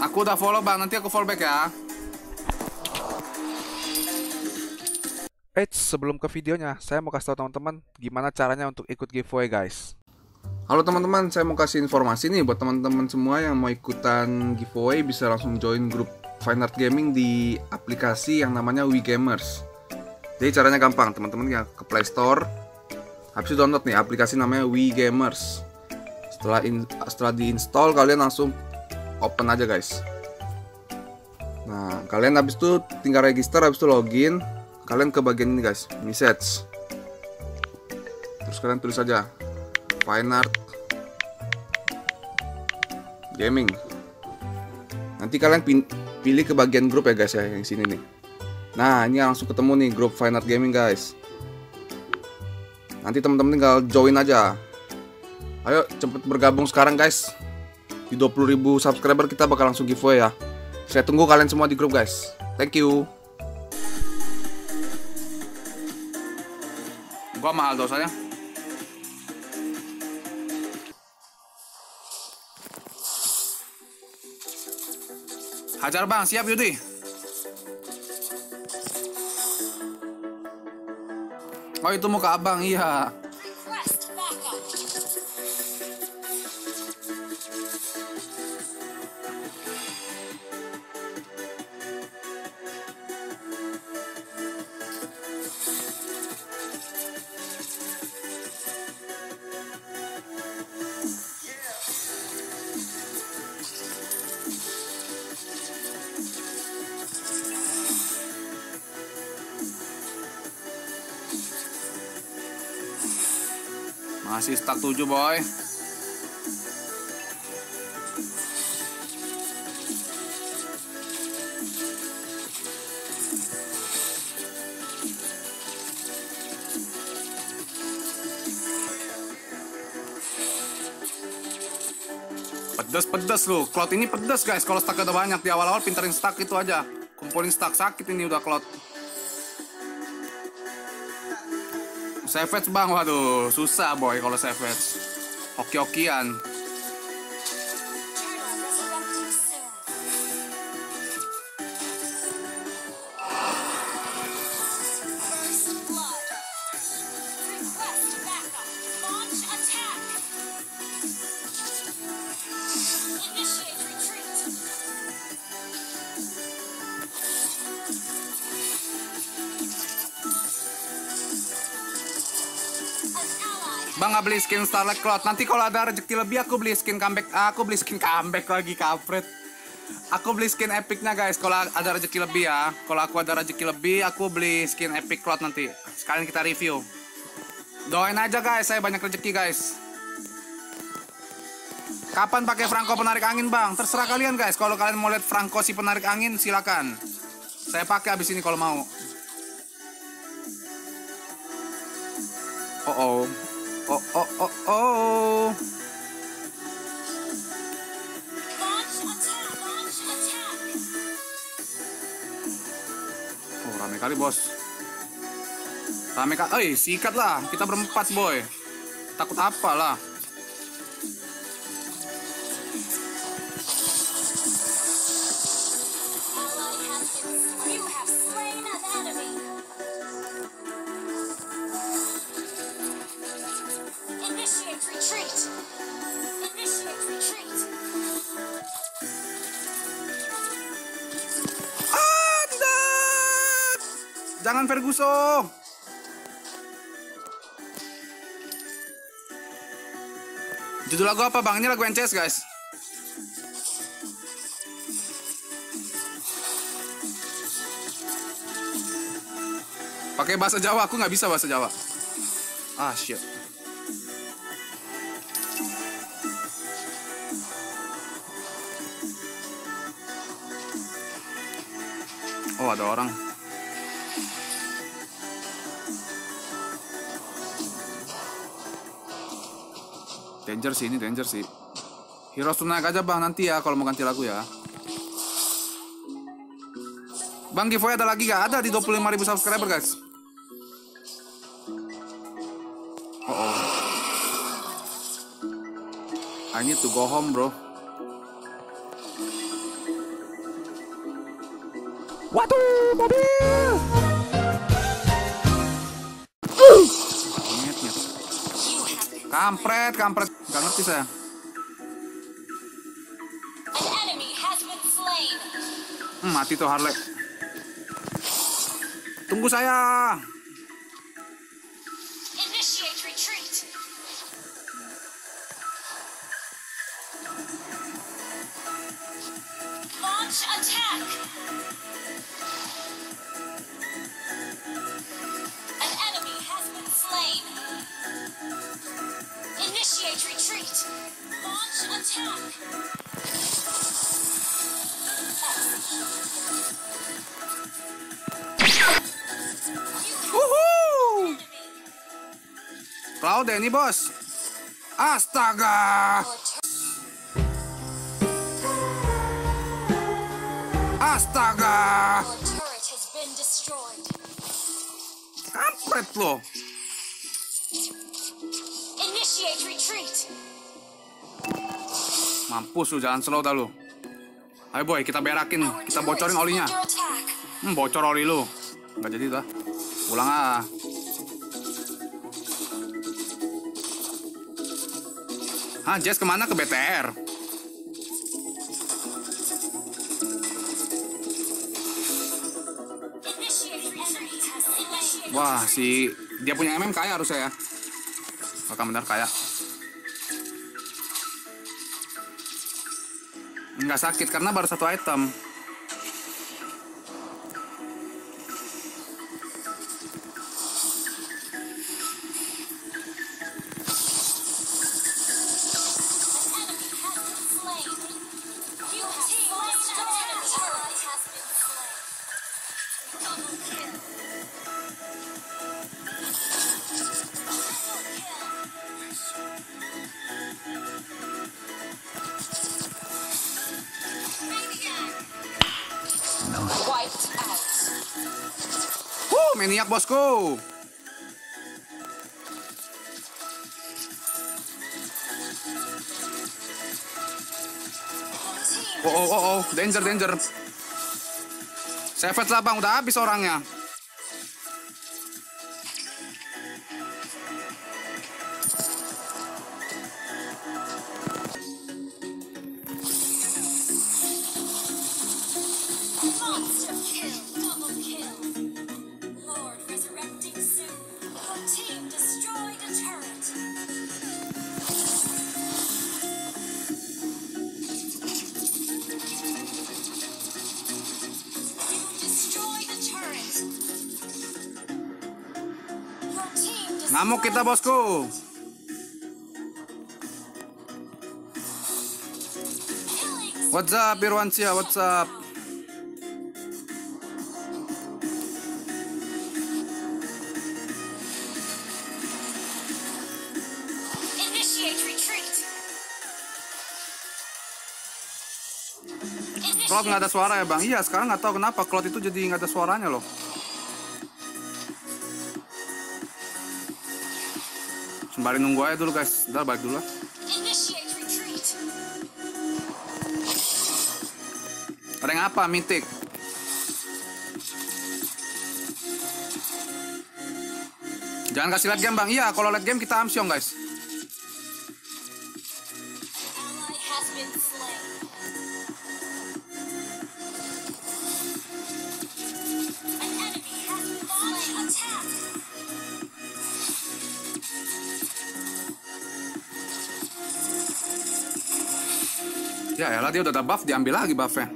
Aku udah follow bang, nanti aku follow back ya. Eits, sebelum ke videonya, saya mau kasih tahu teman-teman gimana caranya untuk ikut giveaway guys. Halo teman-teman, saya mau kasih informasi nih buat teman-teman semua yang mau ikutan giveaway bisa langsung join grup Fine Art Gaming di aplikasi yang namanya WeGamers. Jadi caranya gampang, teman-teman ya ke Play Store. Habis itu download nih aplikasi namanya WeGamers. Setelah in, setelah diinstal kalian langsung open aja guys. Nah, kalian habis itu tinggal register habis itu login, kalian ke bagian ini guys, message. Terus kalian tulis aja Fine Art Gaming. Nanti kalian pilih ke bagian grup ya guys ya yang sini nih. Nah, ini langsung ketemu nih grup Fine Art Gaming guys. Nanti teman-teman tinggal join aja. Ayo cepet bergabung sekarang guys. Di 20.000 subscriber kita bakal langsung giveaway ya. Saya tunggu kalian semua di grup guys. Thank you. Gua mahal dosanya. Hajar bang, siap Yudi. Oh itu muka abang, iya. Masih stuck 7 boy. Pedas-pedas lu. Cloud ini pedas guys. Kalau stuck udah banyak Di awal-awal pinterin stuck itu aja. Kumpulin stuck sakit ini udah Cloud Savage bang, waduh susah boy kalau Savage. Oki-okian nggak beli skin Starlight Cloud. Nanti kalau ada rezeki lebih aku beli skin comeback. Aku beli skin comeback lagi kampret. Aku beli skin epicnya guys. Kalau ada rezeki lebih ya. Kalau aku ada rezeki lebih, aku beli skin epic Cloud nanti. Sekalian kita review. Doain aja guys, saya banyak rezeki guys. Kapan pakai Franco penarik angin bang? Terserah kalian guys. Kalau kalian mau lihat Franco si penarik angin, silakan. Saya pakai abis ini kalau mau. Oh oh. Oh oh oh oh. Oh rame kali bos. Rame kali. Eh sikat lah. Kita berempat boy. Takut apa lah. Jangan Ferguson. Judul lagu apa bang? Ini lagu NCS guys. Pakai bahasa Jawa, aku nggak bisa bahasa Jawa. Ah shit. Oh ada orang. Danger sih ini danger sih. Heroes naik aja bang nanti ya kalau mau ganti lagu ya. Bang giveaway ada lagi gak? Ada di 25.000 subscriber guys. Oh oh. I need to go home bro. Waduh, mobil! Kampret, kampret. Gak ngerti saya. Hmm, mati tuh Harley. Tunggu saya. Launch attack. Initiate retreat. Launch attack. Wuhu. Cloud ini boss? Astaga. Astaga. Your turret has been destroyed. Kampret lo. Initiate retreat. Mampus lu jangan slow dah lu. Ayo boy, kita berakin, kita bocorin olinya. Hmm, bocor oli lu. Nggak jadi dah. Ulang ah. Hah, Jess ke mana ke BTR? Wah, si dia punya MM kaya harusnya ya. Bakal benar kaya. Nggak sakit karena baru satu item. Maniak bosku. Oh, oh, oh, oh, danger, danger. Savage lah bang, udah habis orangnya. Ngamuk kita bosku. What's up, Irwansyah? What's up? Cloud nggak ada suara ya bang? Iya, sekarang nggak tahu kenapa Cloud itu jadi nggak ada suaranya loh. Sembari nunggu aja dulu guys. Udah balik dulu lah. Yang apa? Mythic. Jangan kasih lihat game bang. Iya, kalau lihat game kita amsyong guys. Ya elah dia udah ada buff, diambil lagi buffnya.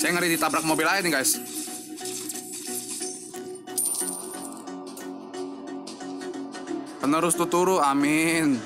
Saya ngeri ditabrak mobil aja nih guys. Penerus tuturu, amin.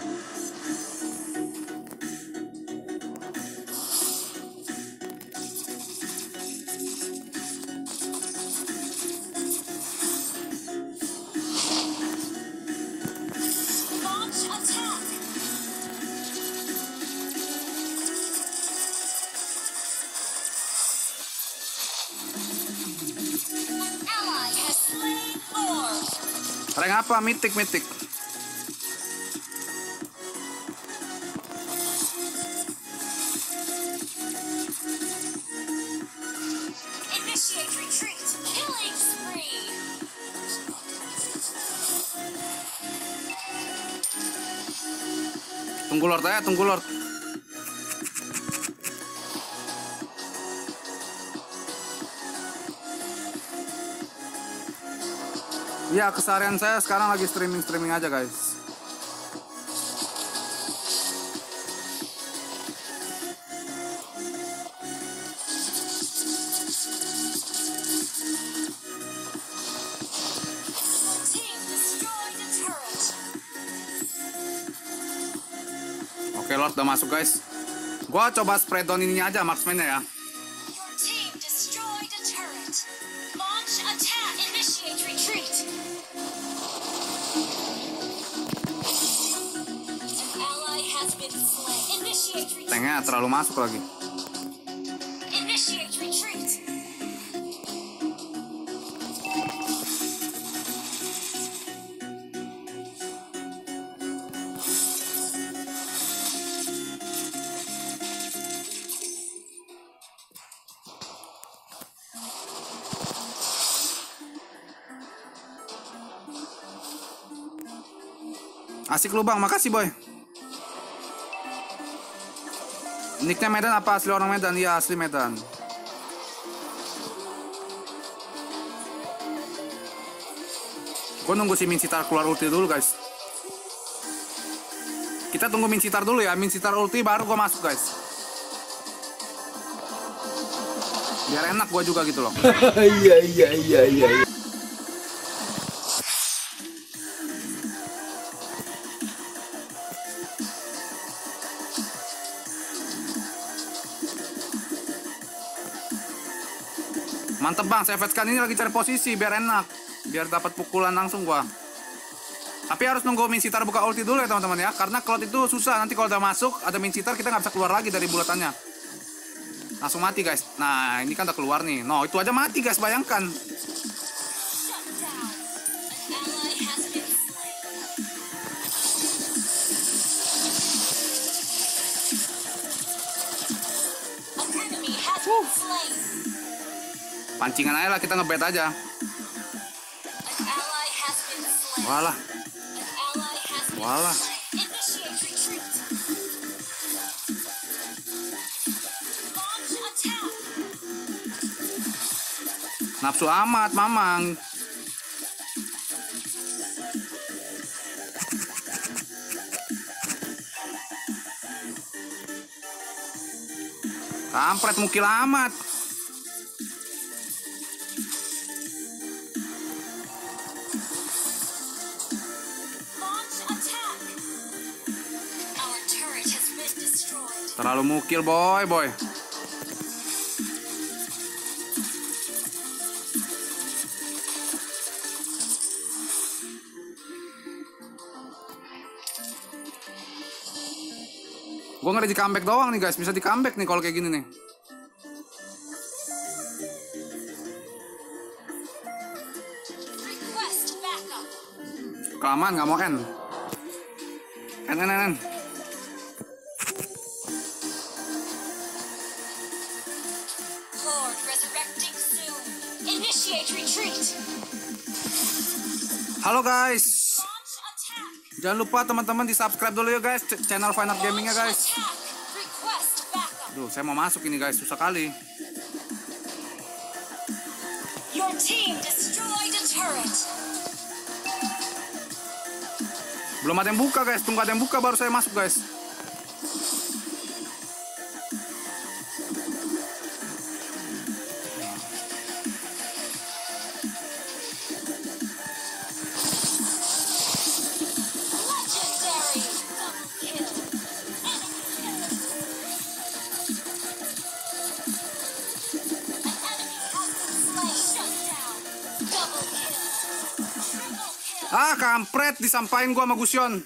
Rank apa? Mitik, mitik. Lord ya, tunggu Lord. Ya, keseharian saya sekarang lagi streaming-streaming aja, guys. Masuk, guys. Gua coba spread down ininya aja marksman-nya ya. Your team destroyed a Asik lu, Bang. Makasih, Boy. Nicknya Medan apa asli orang Medan? Iya, asli Medan. Gue nunggu si Mincitar keluar ulti dulu, guys. Kita tunggu Mincitar dulu ya. Mincitar ulti baru gue masuk, guys. Biar enak gue juga gitu loh. Iya iya iya iya. Bang, saya kan ini lagi cari posisi biar enak, biar dapat pukulan langsung gua. Tapi harus nunggu Mincitar buka ulti dulu ya teman-teman ya, karena kalau itu susah nanti kalau udah masuk ada Mincitar kita nggak bisa keluar lagi dari bulatannya. Langsung mati guys. Nah ini kan udah keluar nih. No itu aja mati guys, bayangkan. Pancingan aja lah kita ngebet aja. Walah, Walah. nafsu amat mamang. Kampret mukil amat. Terlalu mukil boy boy. Gue ngeri di comeback doang nih guys, bisa di comeback nih kalau kayak gini nih. Kelamaan nggak mau N. N N N. N. Initiate retreat. Halo guys, jangan lupa teman-teman di subscribe dulu ya guys, ch- channel Fine Art Gamingnya Launch guys. Duh, saya mau masuk ini guys, susah kali. Your team destroyed a turret. Belum ada yang buka guys, tunggu ada yang buka baru saya masuk guys. kampret disampaikan gua sama Gusion.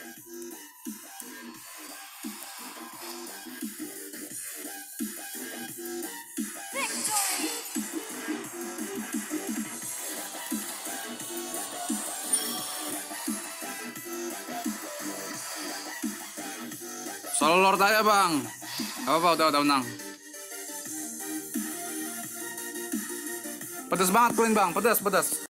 Solor aja ya, bang. Apa-apa udah udah menang. Pedas banget kulin bang, pedas pedas.